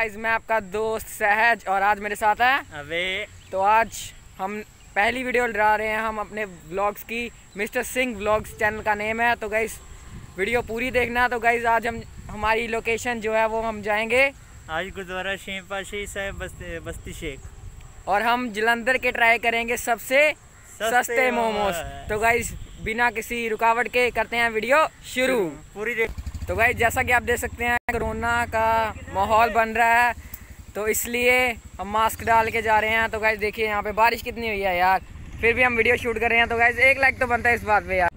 Guys मैं आपका दोस्त सहज और आज मेरे साथ है। अबे। तो आज हम पहली वीडियो डरा रहे हैं हम अपने व्लॉग्स की। मिस्टर सिंह व्लॉग्स चैनल का नेम है। तो गाइस वीडियो पूरी देखना। तो गाइस आज हम हमारी लोकेशन जो है वो हम जाएँगे। आज गुरुद्वारा शेख पाशी साहब बस्ती, बस्ती शेख। और हम जलंधर के ट्राई करेंगे सबसे सस्ते सस्ते मोमोज। तो गाइस बिना किसी रुकावट के करते हैं वीडियो शुरू। पूरी देख तो भाई जैसा कि आप देख सकते हैं कोरोना का माहौल बन रहा है तो इसलिए हम मास्क डाल के जा रहे हैं। तो गैस देखिए यहाँ पे बारिश कितनी हुई है यार। फिर भी हम वीडियो शूट कर रहे हैं तो गाइज़ एक लाइक तो बनता है इस बात पे यार।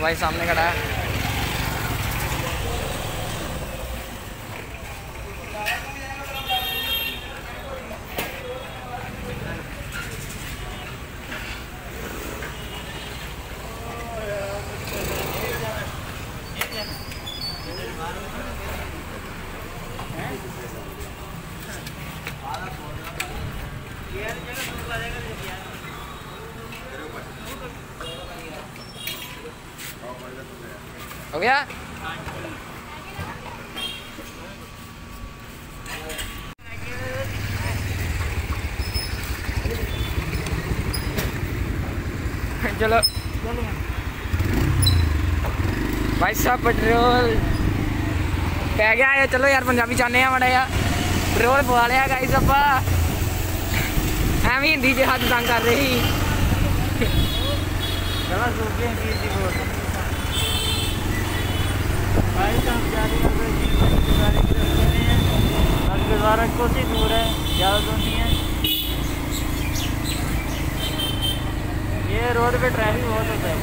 अपना भाई सामने खड़ा है। हो गया? चलो। भाई साहब, पेट्रोल पै गया है। चलो यार, पंजाबी चाहे हैं माड़ा यार। पेट्रोल पवा लिया गाई अपा। एवं हिंदी से हद तंग कर रही। भाई साहब जा रही है कुछ ही दूर है, ज़्यादा दूर नहीं है। ये रोड पे ट्रैफ़िक बहुत होता है।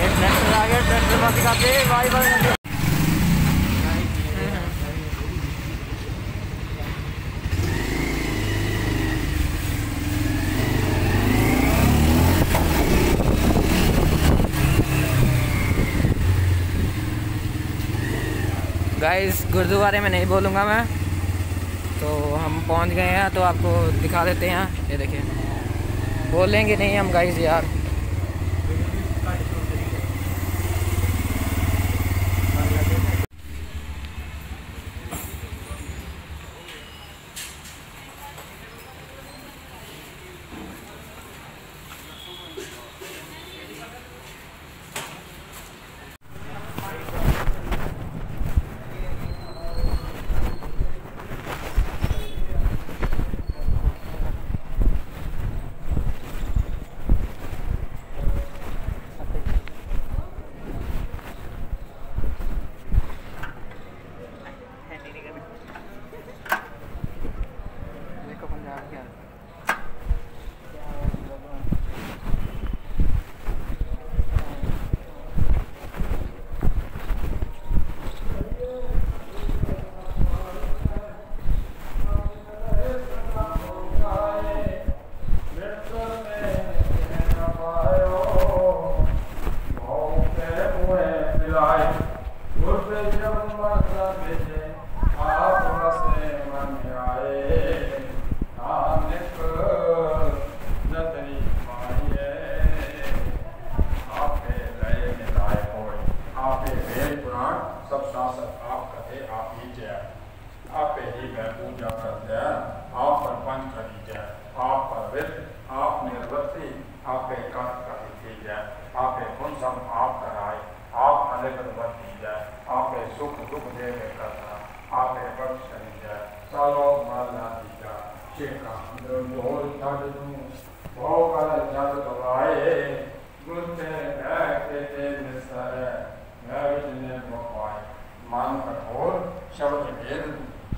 ये ट्रैक्टर आ गया ट्रैक्टर बस का दे भाई भाई गाइस गुरुद्वारे में नहीं बोलूँगा मैं। तो हम पहुँच गए हैं तो आपको दिखा देते हैं। ये देखिए। बोलेंगे नहीं हम गाइस यार।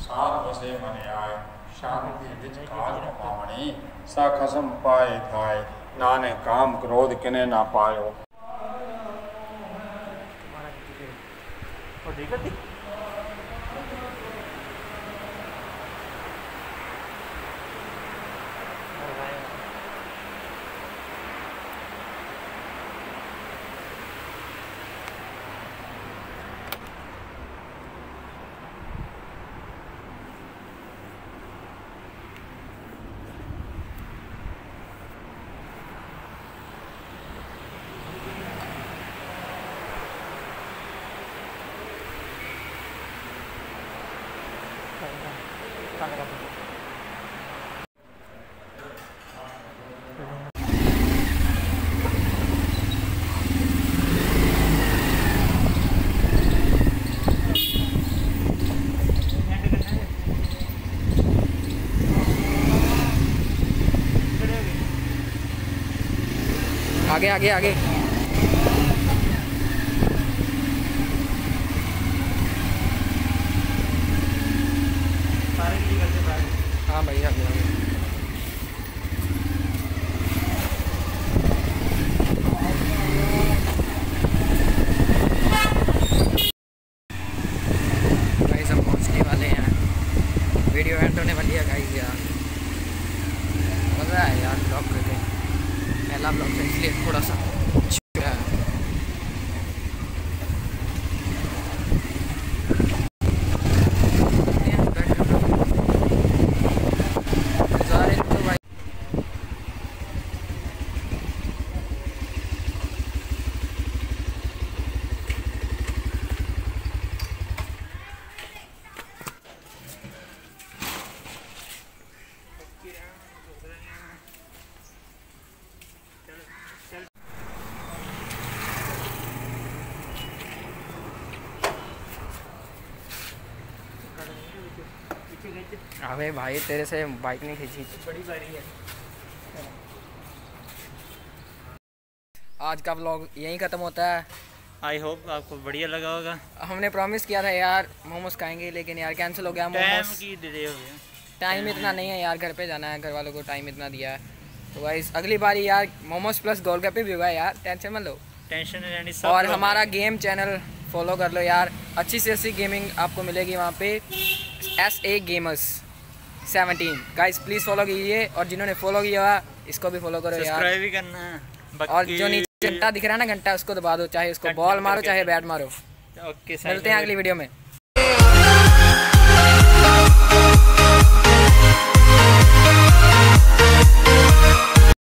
ਸਾਧ ਵਸੇ ਮਨ ਆਏ ਸ਼ਾਂਤੀ ਵਿੱਚ ਕਾਜ ਪਾਵਣੀ ਸਾ ਖਸਮ ਪਾਏ ਥਾਏ ਨਾਨੇ ਕਾਮ ਕ੍ਰੋਧ ਕਿਨੇ ਨਾ ਪਾਇਓ। ਉਹ ਦੇਖਤੀ आगे आगे आगे। हाँ भाई आगे आगे वाले हैं वीडियो एंड होने वाली है गाइस यार। मज़ा है यार ब्लॉग पहला ब्लॉग था इसलिए थोड़ा सा छिप रहा है सारे तो भाई पीछे खींच अबे भाई तेरे से बाइक नहीं खींची बड़ी बारी है। आज का व्लॉग यहीं ख़त्म होता है। आई होप आपको बढ़िया लगा होगा। हमने प्रॉमिस किया था यार मोमोज खाएँगे लेकिन यार कैंसिल हो गया मोमोज। की डिले हो गया। टाइम इतना नहीं है यार घर पे जाना है घर वालों को टाइम इतना दिया है। तो गाइस अगली बार यार मोमोज प्लस गोलगप्पे भी होगा यार टेंशन मत लो। टेंशन और हमारा गेम चैनल फॉलो कर लो यार। अच्छी से अच्छी गेमिंग आपको मिलेगी वहाँ पे S A gamers seventeen guys please follow कीजिए और जिन्होंने फॉलो किया हुआ इसको भी फॉलो करो यार। भी करना। है और जो नीचे घंटा दिख रहा है ना घंटा उसको दबा दो चाहे उसको बॉल मारो चाहे बैट मारो। ओके मिलते हैं अगली वीडियो में।